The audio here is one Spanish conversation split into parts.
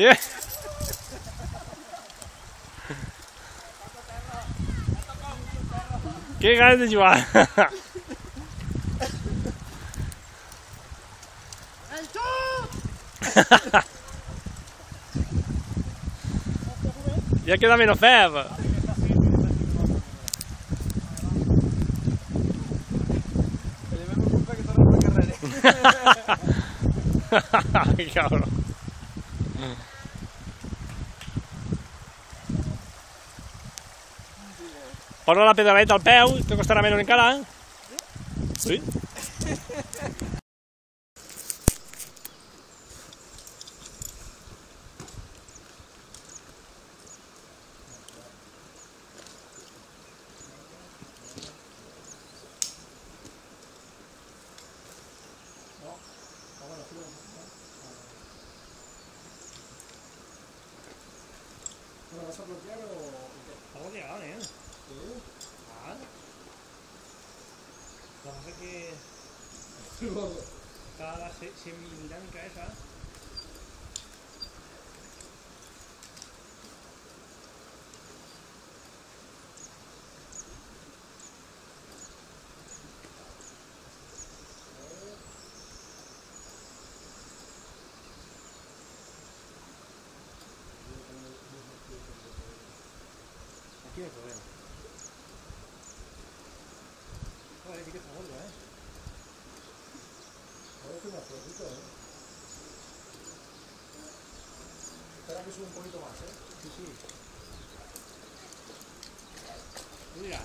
Bien. Qué ganas de llevar. ya queda menos feo. Cabrón. Posa la pedaleta al peu, te costarà menys encara. Sí? ¿Lo vas a bloquear o? Estamos llegando, ¿eh? tú. Mal. Lo que pasa es que... Cada semi dinámica esa... que un poquito más, ¿eh? Sí, sí. Mira.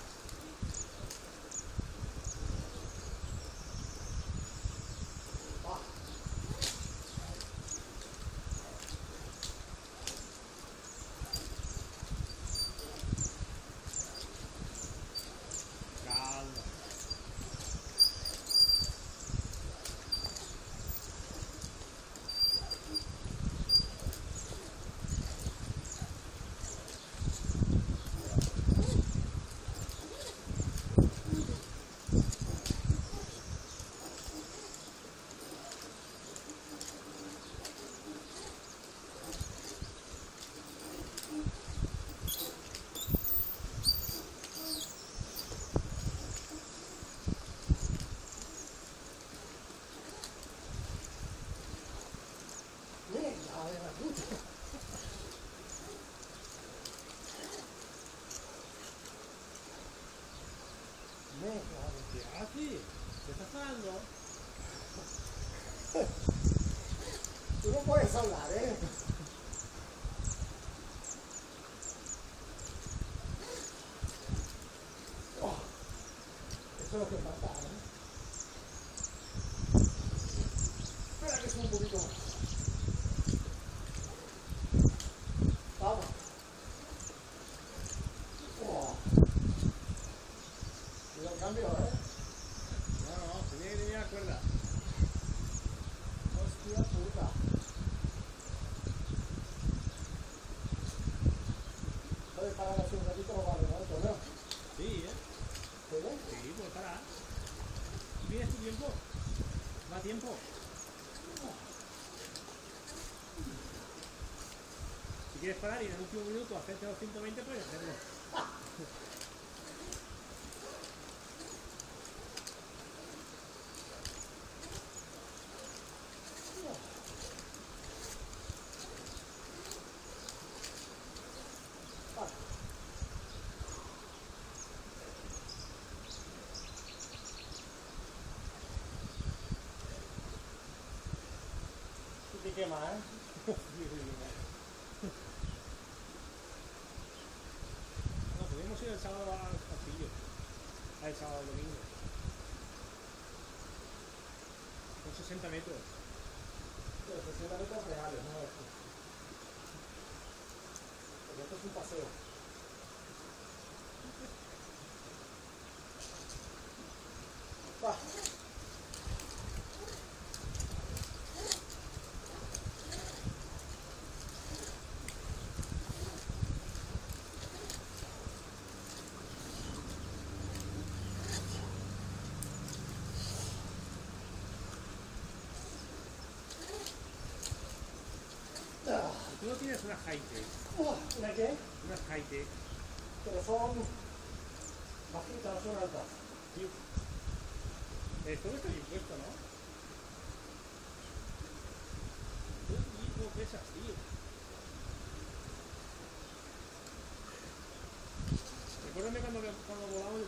ballare? Oh, è solo che ballare. Parar y en el último minuto hacerte los 120, puedes hacerlo. Te quema, ¿eh? Sábado al castillo. Ah, el sábado al domingo. Son 60 metros. Pero 60 metros reales, no estos. Porque esto es un paseo. やそれは海。う、だけそれは海底。だか、そう、バッキリとそうなんだ。え、その人にどうしたのいいプレッシャーしていいよ。Recuérdame cuando, cuando volamos el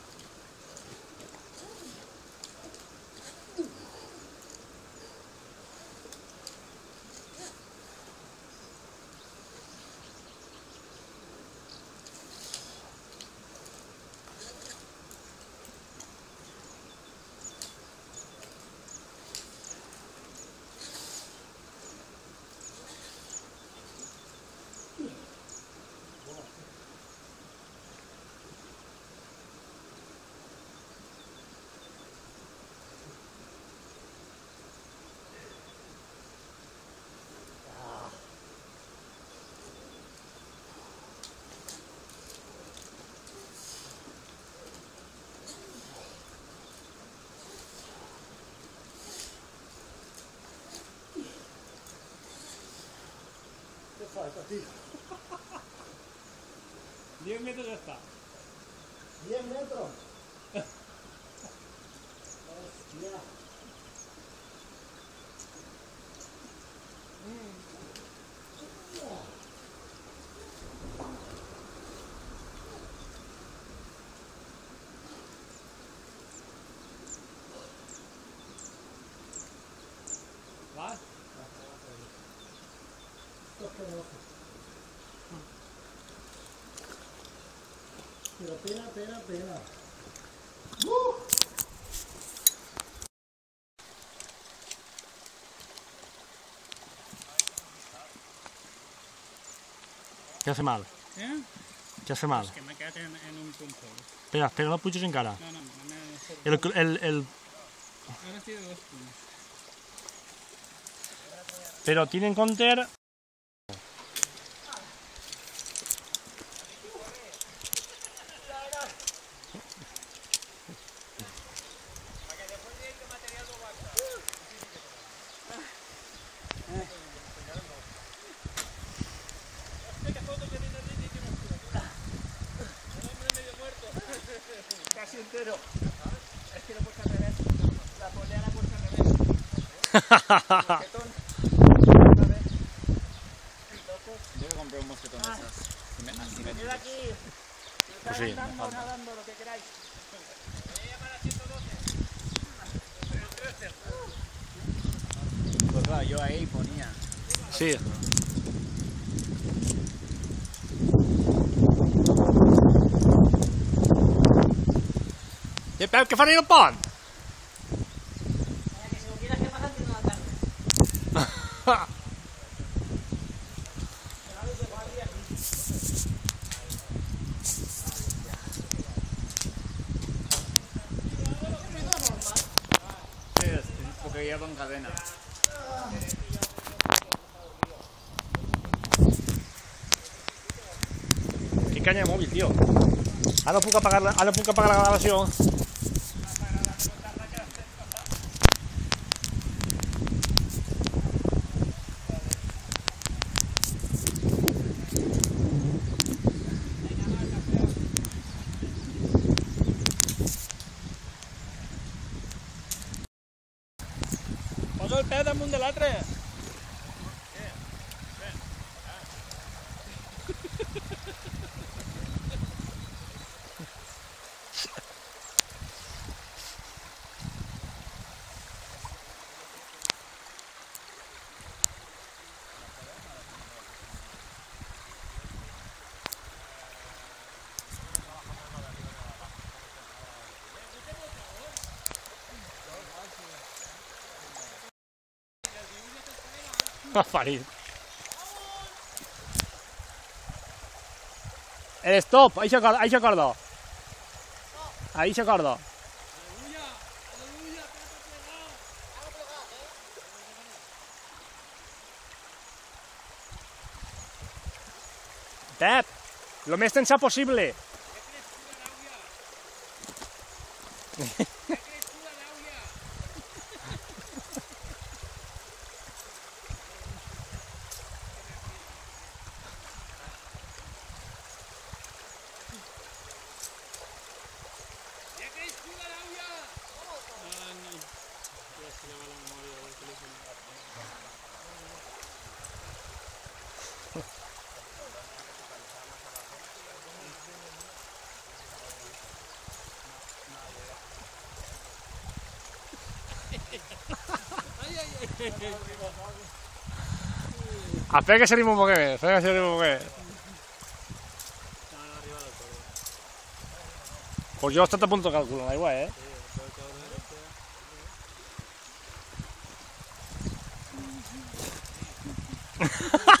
¿Qué falta, tío? 10 metros ya está. 10 metros. Pero pena, pena, pena. ¿Qué hace mal? ¿Eh? ¿Qué hace mal? Es que me quedat en, en un punto. Espera, espera, no puges encara. No, no, no. El, el, el, Ara estic de dos punts. però tiene en compte... Es que lo he puesto al revés. La polea la he puesto al revés. Mosquetón. Otra vez. Yo que compré un mosquetón de esas. Asime- Queda asimétricas. aquí. Pues sí, me Nadando, falta. nadando, lo que queráis. Pues claro, yo ahí ponía. Sí. Pont? Para que llevo en cadena. Quin canya de mòbil, tio. Ara puc apagar la, puc apagar la gravació. Al pe de damunt de l'altre. Farid. El stop, ahí se acorda, ahí se acordó. Ahí se acordó. Pep, lo més tensar possible. Espera que salim un més, espera que salim un poquet més. Pues jo he estat a punt de calcular l'aigua, eh? Pep!